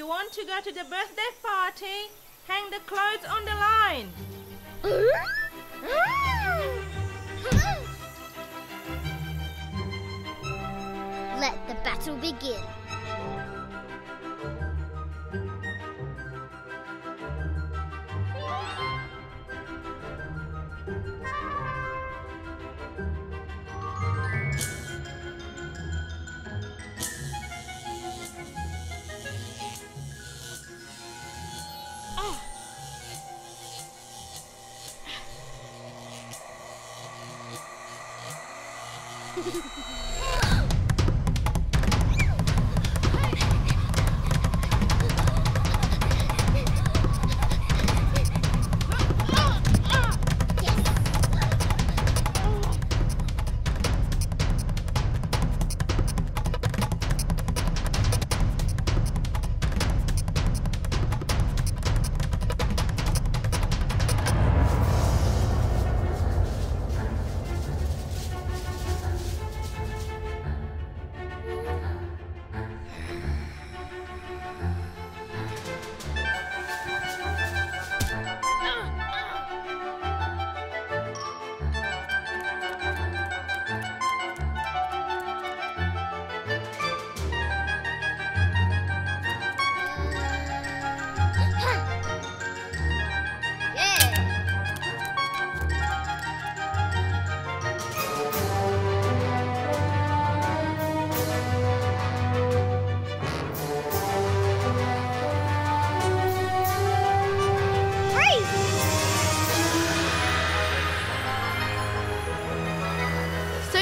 you want to go to the birthday party, hang the clothes on the line. Let the battle begin. So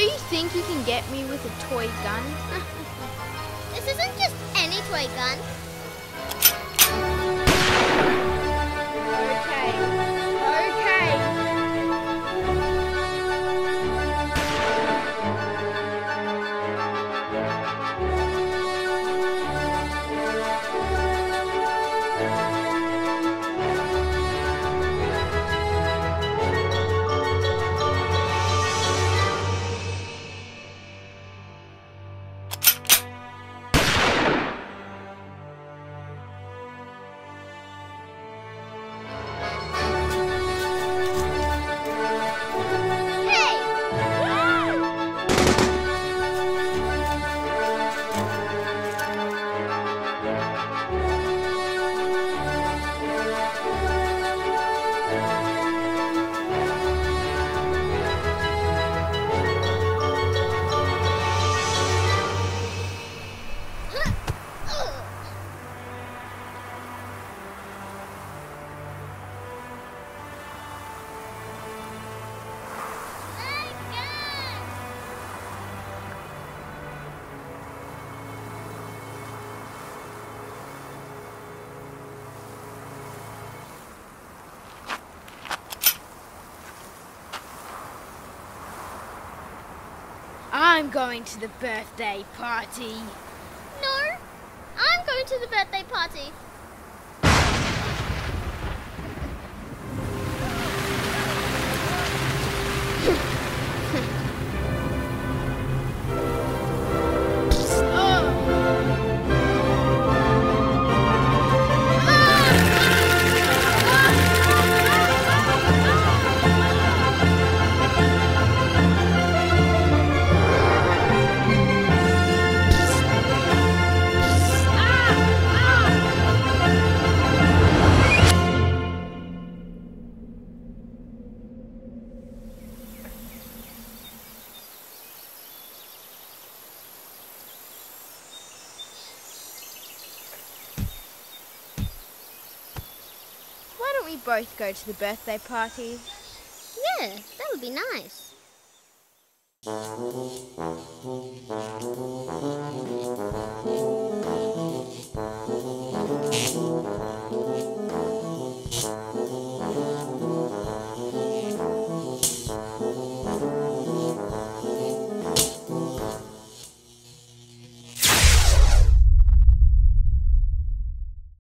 you think you can get me with a toy gun? This isn't just any toy gun. I'm going to the birthday party. No, I'm going to the birthday party. We both go to the birthday party? Yeah, that would be nice. Thank